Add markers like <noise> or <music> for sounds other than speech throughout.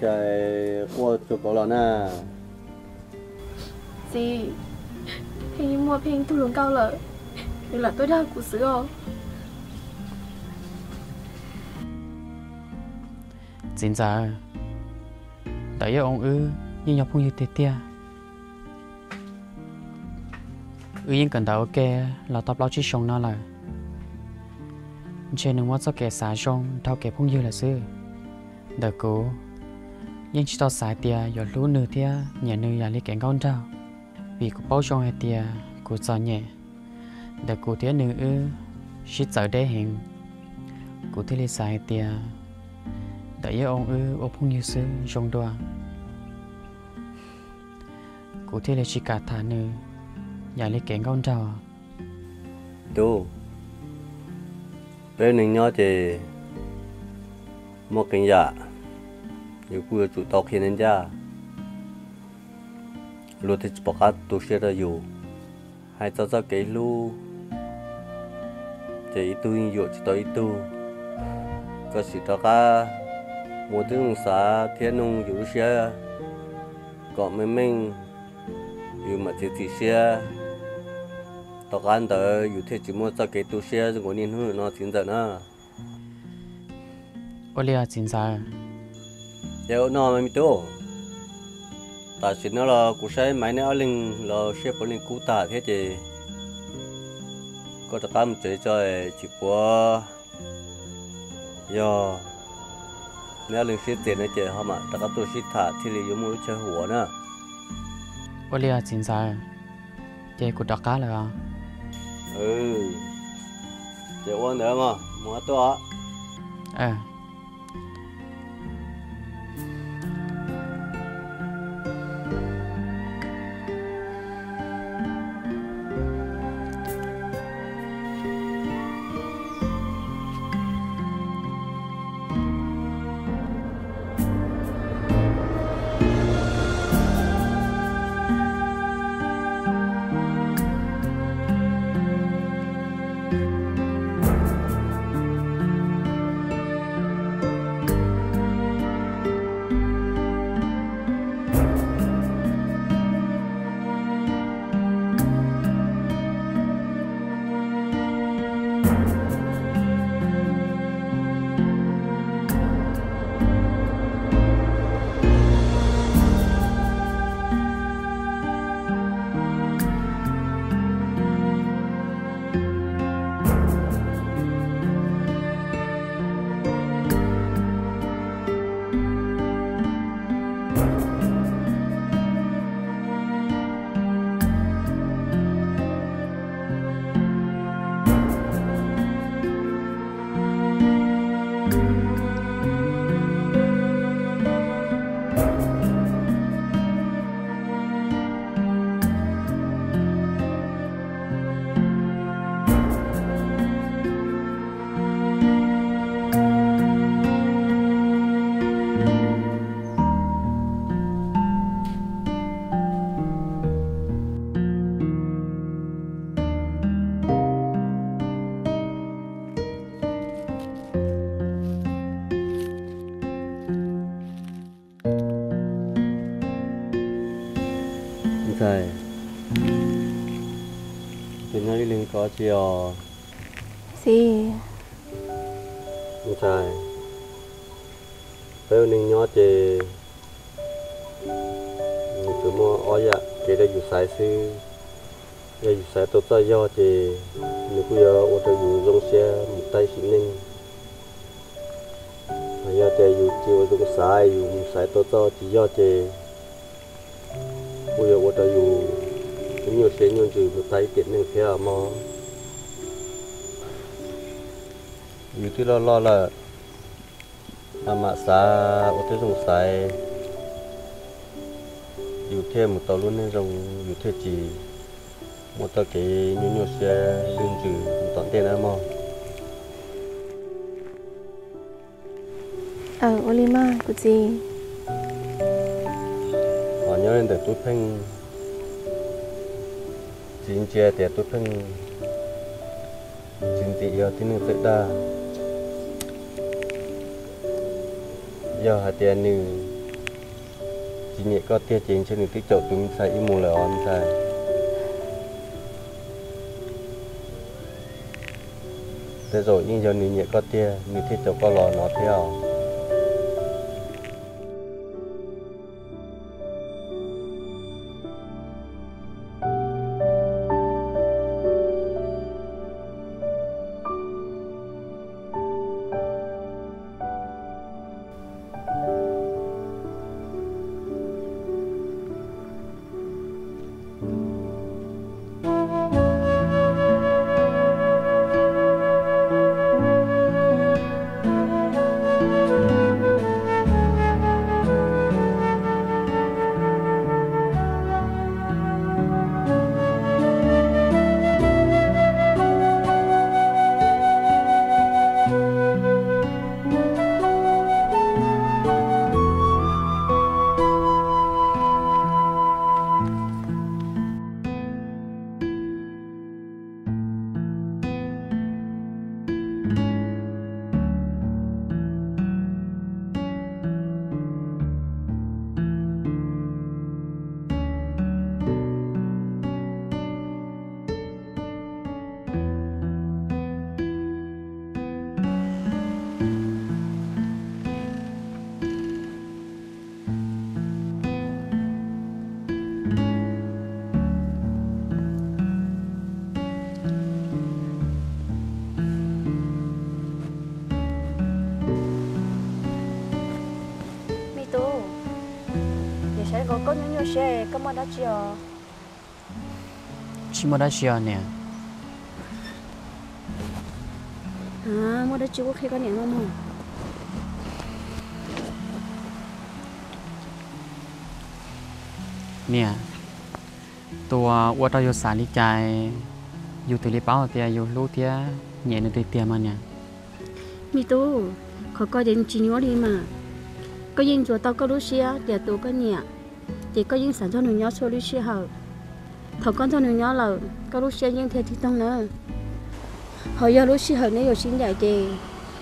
chạy qua chụp bảo là na gì? Hình mua phim thu lùng cao lợ là tôi đang của sứ ồ chính ra tại ông ư nhưng nhọc không như thế tia? Ư yên cần đầu ok là tập lo chỉ sống nó là. Trên những món cho kẻ xả rong thao kẻ không như là xưa đợt cố nhưng chỉ tao sai tiệt, giờ lú nửa tiệt, nhà nửa nhà lấy cảnh con trâu. vì cô bao trong hai tiệt, cô sợ nhẹ để cô tia nửa ư chỉ sợ đế hiện cô thấy lấy sai tiệt, để đợi ông ư ô phong như xưa trong đoa cô thấy lấy chỉ cả thà nửa nhà lấy cảnh con trâu. tu bên mình nhớ thì một cái nhà yêu cua chủ tộc hiện nên ra lu thích bọc át tu sửa ra dù hai cháu cháu cái lu. Chỉ tu yên dù chỉ tới tu. Có sự đó cả một tiếng xã thiên nung dù sửa có mấy mình dù mà chỉ chỉ sửa tộc ăn tới dù thế chỉ mua cháu cái tu sửa rồi ngồi nín hư nó chính giờ nữa Olha, Zinzal giờ nó mà mi tu ta chỉ nó là cũng sẽ máy nó linh là sẽ bỏ linh cú ta thế thì có tất cả một chuyện rồi chỉ có giờ nếu linh sẽ tiền nó chơi không mà? Tất cả tôi xin thả thì là giống như chơi hùa nữa. Có lẽ chính xác. Chơi của tất cả là ừ. Chơi quan nữa mà mua tôi à. 일일이 거지요. Si. Trời. Bây giờ mình nhỏ thì chủ mua ở ạ dạ, cái đây dù sai sư đây dù sai tốt ra do thì nếu bây giờ ở đây dù dùng xe một tay xin nên mà nhà thì dù chịu dùng sai dù sai tốt ra chỉ do thì bây giờ ở đây dù nhiều xe nhiều chữ một tay kiện nên xe mà như thế lo lo là à mà xa ở thế dùng sai dù thêm một tàu luôn nên dùng dù thế chỉ một tàu cái nhiều nhiều xe nhiều chữ một tàu tiền em mà ở Olima của chị Còn nhớ đến để tôi phanh chính chia tiền tốt hơn chính trị yêu tin nữ tự đa giờ hạt tiền nữ. Chính nhẹ có tia chính cho nữ tích chậu chúng sai im mù là on sai thế rồi nhưng giờ nữ nhẹ có tia như thế chậu có lò nó theo. Có có những nhiều xe có mà đã chưa chỉ mà đã xia nè à mà đã chưa có khi có những không nè tua qua tao yêu sản lý chạy yêu từ lý báo thì yêu lú thì nhẹ nữa thì tiền mà nè mi tu khó coi đến chỉ nhớ đi mà có những chỗ tao có lúc xe để tu có nhẹ chỉ có những sản cho người nhớ số lúc xe hở thằng con cho người nhớ là có lúc xe những thế thì tông nữa họ giờ lúc xe hở nếu xin giải thì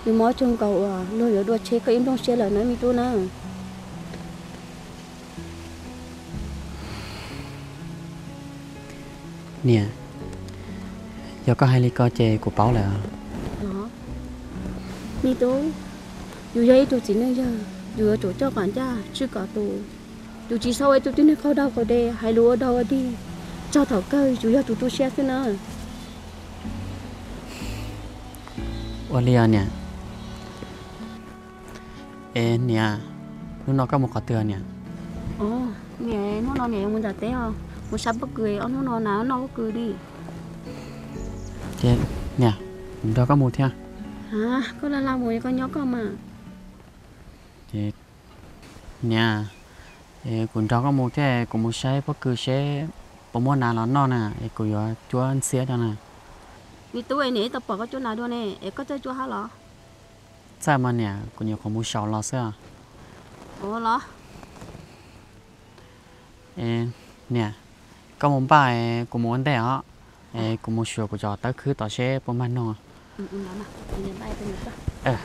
vì mỗi trong cầu à lôi ở đua chế có im trong xe là nói mi tu nữa nè giờ có hai ly co chè của báo là đó mi tú dù dây tụ chỉ nơi giờ dù ở chỗ cho quản gia chưa có tụ tụ chỉ sau ấy tụ tin khó đâu có đây hay lúa đâu đi. Cho thảo cơ dù giờ tụ tụ xe thế nữa ô lia nè. Ê nè lúc nó có một quả tựa nè? Ồ mẹ nó nó mẹ muốn giả té không? Muốn sắp bất cười nó nó nào nó bất cười đi. Thế nè đó có một theo hả? Có là làm mùi con nhóc con mà thì nè cũng đó có một thế cũng một xe bất cứ xe bộ môn nào nó nó nè cũng có chúa ăn xe cho nè tú ấy nè tao bỏ cái chỗ nào đó nè. Có chơi chỗ hả lọ? Sao mà nè cũng nhiều có một sáu lọ xe ồ lọ? Ê nè có một bài cũng muốn thế hả ê cũng một số của cho tới cứ tao xe bộ môn nó ừ ừ đó mà nhìn tay tôi nhớ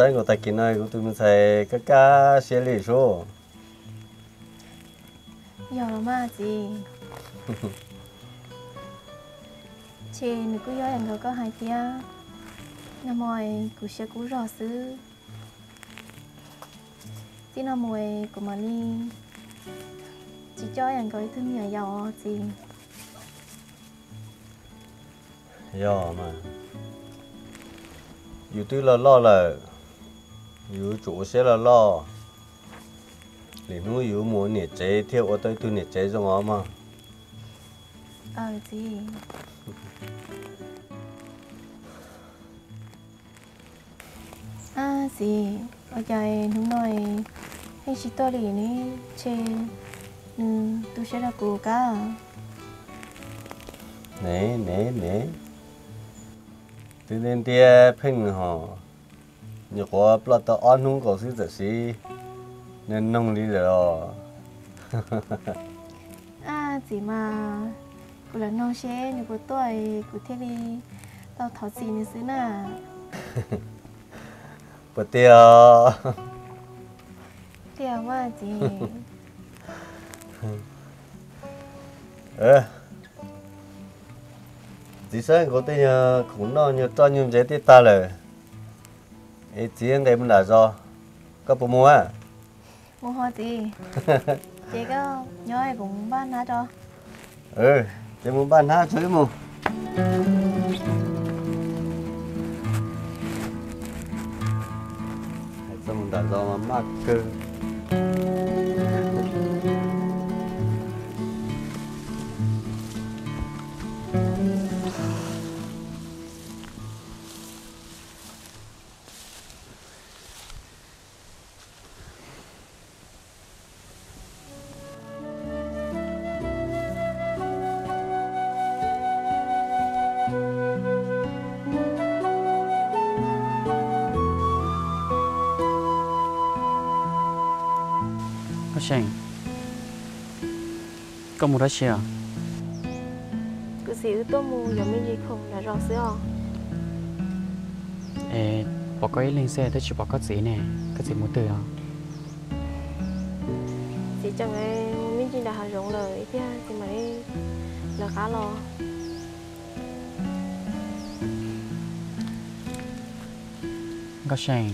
sáng của ta kiến này của tụi mình xài cái cá xe lì số. Giờ mà gì chị nữ cứ nói rằng có hai tia. Nhà mồi cứ sẽ cú rõ xứ. Tí nào mồi của mà đi chỉ cho rằng có thương nhà giàu gì giờ mà dù tôi là lo là dù chủ sẽ là lo thì nó dù muốn nhiệt chế theo ở tới tôi nhiệt chế cho nó mà ờ gì à gì ở đây đúng rồi hay chỉ tôi lì ní chê ừ tôi sẽ là cô cả nè nè nè từ đến tia phình họ như có plot tao on không có sự gì nên nông đi rồi à chỉ mà cô là non xe như cô tuổi cô thế đi tao thọ gì nữa xứ nà bữa tiêu theo mà chị ờ chỉ sáng có tên cũng nó như cho như thế tiết ta rồi chỉ anh đây mình là do. Có bộ mua à mua hoa gì <laughs> chị có nhớ ai cũng bán hả cho ừ chỉ muốn bán ha chơi mu sao mình đã do mà mắc cơ. có xem có một đó chưa? Cứ xíu tôi mua giống như gì không là rõ xưa ê bỏ cái lên xe tôi chỉ bỏ cái gì nè. Cái gì muốn từ à chị chẳng ai mình chỉ đã rộng lời thì mà đi là khá lo có xem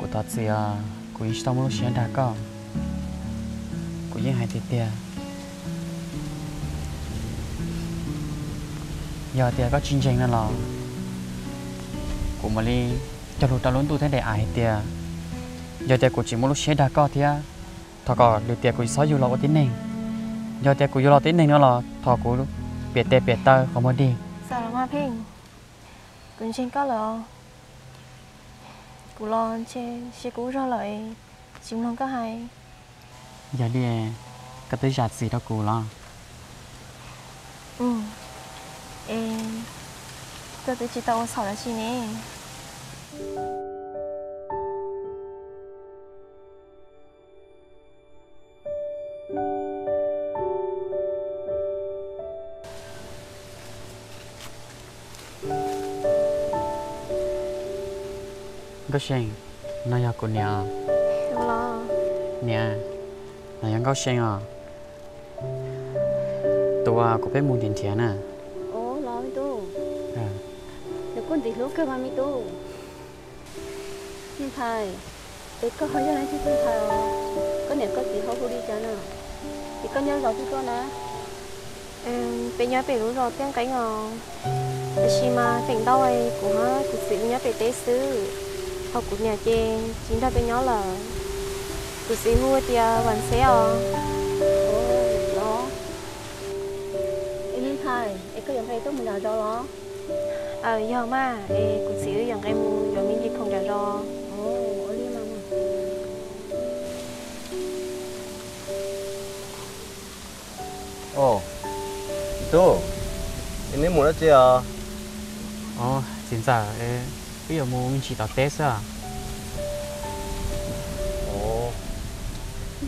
của ta chỉ à của ít tao muốn xem đã có của những hai tia tia giờ tia có chương trình nên là của mà đi cho lúc tao luôn tu thế để ai tia. Giờ tia của chỉ muốn lúc xe đã có tia thọ có được tia của sáu yêu lọ tiếng này giờ tia của yêu lọ tiếng này nữa là thọ của biệt tiệt biệt tao không muốn đi. Sao là mà phim cũng trên có lọ cú lo trên sẽ cú ra lại chúng nó có hay giờ đi cái tới giặt gì đó cũ lo ừ ê tôi tự chỉ tao sợ là chi nè cái xem nó giờ của nhà không lo nè là những câu xem à tôi có biết muốn tiền tiền à ô lo mi tu à được con gì lúc cơ mà mi tu nhưng thầy để có hơi cho này thì tôi thầy. Có niệm có gì không đi cho nào thì có nhớ rồi thì con nè? Em bây giờ bị rủ rồi tiếng cái ngò xí mà tỉnh đâu ấy của nó của sự nhớ bị tế sư học của nhà trên chính là bên nhỏ là của sự mua thì vẫn sẽ à. Ô lo nhưng thầy em có dùng hay tôi mình là do lo ờ giờ mà ê của sự dần em mua rồi mình đi không ở liên mà. Ồ tu ini muốn đó chứ à ồ chính ra ê bây giờ mua mình chỉ tao test à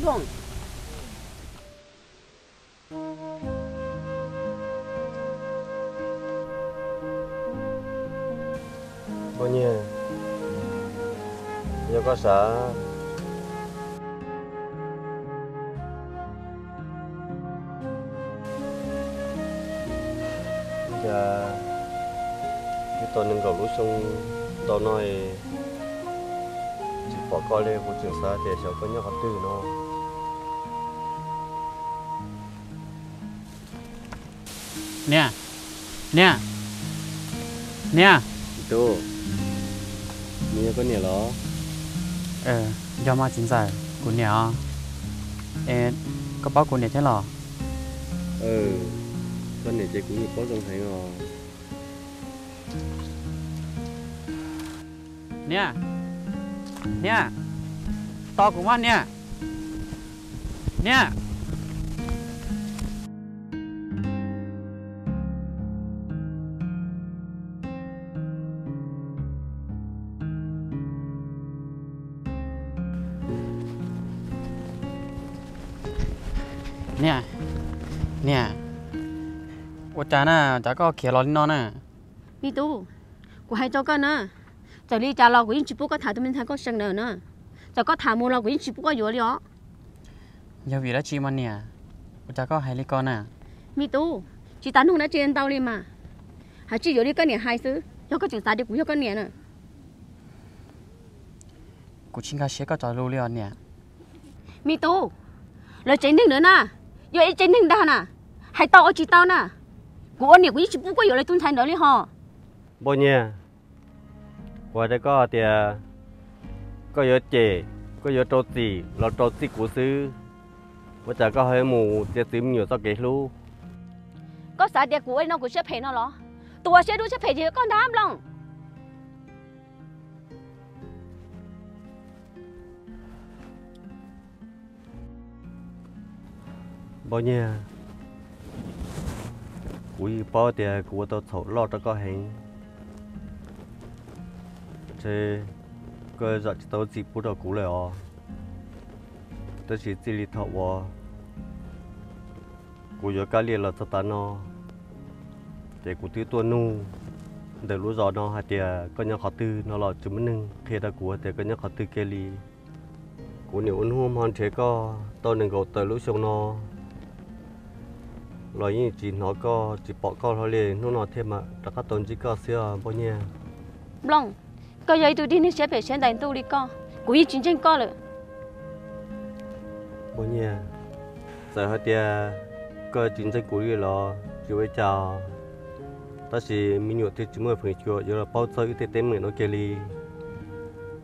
vâng bao nhiêu giờ có sợ? Giờ cái tôi nên cầu lúa xong, tôi nói chỉ bỏ coi lên một trường xa để cháu có nhau học từ nó เนี่ย เนี่ย เนี่ยตู้你也过年了เออยอมมาจิ现在过年啊เอ๊ะกระเป๋ากูเนี่ยใช่หรอเออตอเนี่ยเจ๊กูอยู่ป้อตรงไหนงอเนี่ยเนี่ยต่อกูว่าเนี่ยเนี่ย nè nè nè tu mình có nhiều đó ờ giờ mà chính ra của nhà ê có bao của nhà thế là ừ vấn đề chơi cũng như có trong thấy rồi nè nè to của anh nè nè nè nè ô cha nè cha có kia lo nó nè mi tu của hai cho con nè giờ đi cha lo của những chỉ bố có thả tụi mình thằng có sừng nữa nè giờ có thả mua lo của những chỉ bố có vừa đó giờ vì đó chi mà nè ô cha có hai lý con nè mi tu chỉ tán hùng đã trên tao đi mà hay chỉ vừa đi cái này hai thứ cho có chừng sao đi cũng cho cái này nè cô chính cái sẽ có trò lưu liền nè mi tu lời chính đừng nữa nè giờ ấy chính đừng đa nè hay tao chỉ tao nè của anh của những chỉ bố có vừa lại tuân thành đó đi họ bao nhiêu qua đây có thì có nhớ chè có nhớ trâu gì lo trâu gì của sư bây giờ có hơi mù thì tìm nhiều sao kể lu có sao để của anh nó cũng sẽ phải nó lo. Tôi sẽ đu sẽ phải gì con đám lòng bao nhiêu? Cúi bao thì của tôi thổ lo cho có hình thế cơ dạ giờ chỉ tôi chỉ bút đầu cú lại ó. Tôi chỉ chỉ lý thọ ó. Cú giờ cái liền là cho ta nó. Để cú tiêu tuân nu, để lúa giờ nó hạt tiền à, có nhà khó tư, nó là chúng mình khi ta cú thì có nhà khó tư kia li cú nếu ôn hôm hoàn thế có, tôi đừng gọi tới lúc sông nó rồi như chỉ nó có chỉ bỏ con thôi liền nó nói thêm mà tất cả tuần chỉ có xưa bao nhiêu long cái giấy tôi đi nên sẽ phải xem đánh tôi đi con cũng như chính tranh con rồi bao nhiêu giờ hơi tia có chính chân của đi lo chỉ với chào ta chỉ mình nhớ thì chúng mình phải chùa, giờ là bao giờ cái tên mình nó kia đi,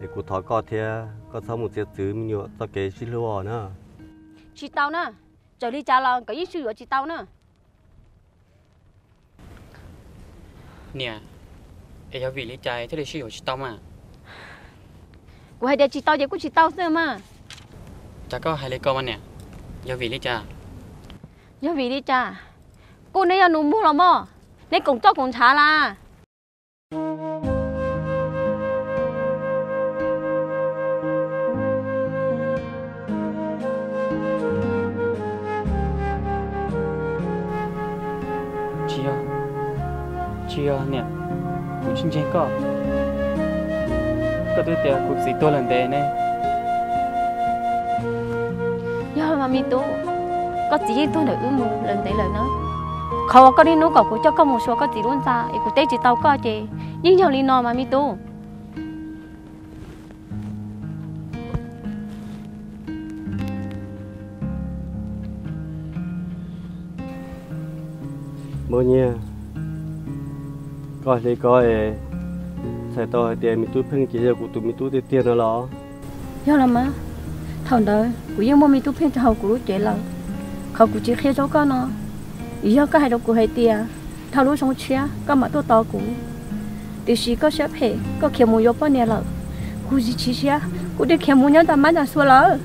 để cụ thọ có thế có sao một chiếc thứ mình nhớ ta kể xin lỗi nữa chị tao nè trời đi trả lòng cái ý sự của chị tao nè. Nè ai giờ vì lý trái thế thì suy hiểu chị tao mà của hai đứa chị tao vậy của chị tao xưa mà cha có hai lý con mà nè giờ vì lý cha giờ vì đi cha cô này là nụ mua lắm mà nên cũng cho cũng trả là chị chim chén có có tôi tiệt cuộc gì tôi lần đề nè, nhớ mà mi tu có chỉ tôi được ưu mù lần đấy lời nó, khó có đi nấu cỏ của cho có một số có chỉ luôn ra ý của tết chỉ tao có chị nhưng nhau đi nò mà mi tu bao nhiêu coi lấy coi thầy tôi tiền, mình tu phăng chỉ giờ của tụi mình tu tiền tiền nó lo do là má thằng đó của yêu mong mình tu phăng cho hậu của chị là hậu của chị khi cho con nó. Ý do cái hai đầu của hai tiền thằng lúc sống chia con mà tôi to của thì chỉ có xếp hệ, có kiểu mua yếu bao nhiêu là của gì chỉ chia của đi kiểu mua nhau ta mãi ta xua lỡ.